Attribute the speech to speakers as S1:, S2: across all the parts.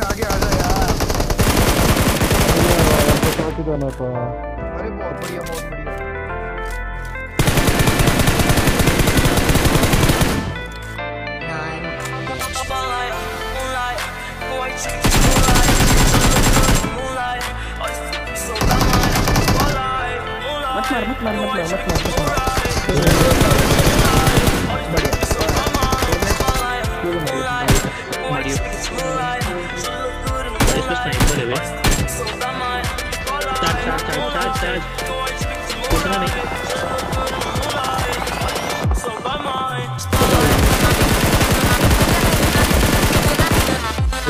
S1: आगे आ जा यार। अरे बहुत बढ़िया बहुत बढ़िया।
S2: मत मार मत मार मत मार मत मार।
S3: charge charge charge charge charge कूदना नहीं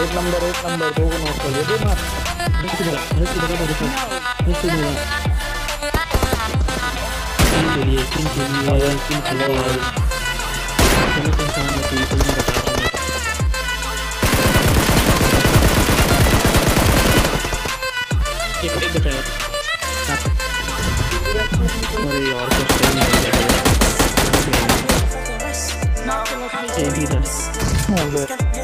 S4: एक नंबर एक नंबर दो को नॉक कर दिया दे मार
S3: हेल्थ की जगह हेल्थ की जगह मेरे साथ हेल्थ की जगह किल के लिए किल के लिए किल के लिए चलो तुम सामने किल के लिए अरे यार कुछ नहीं है।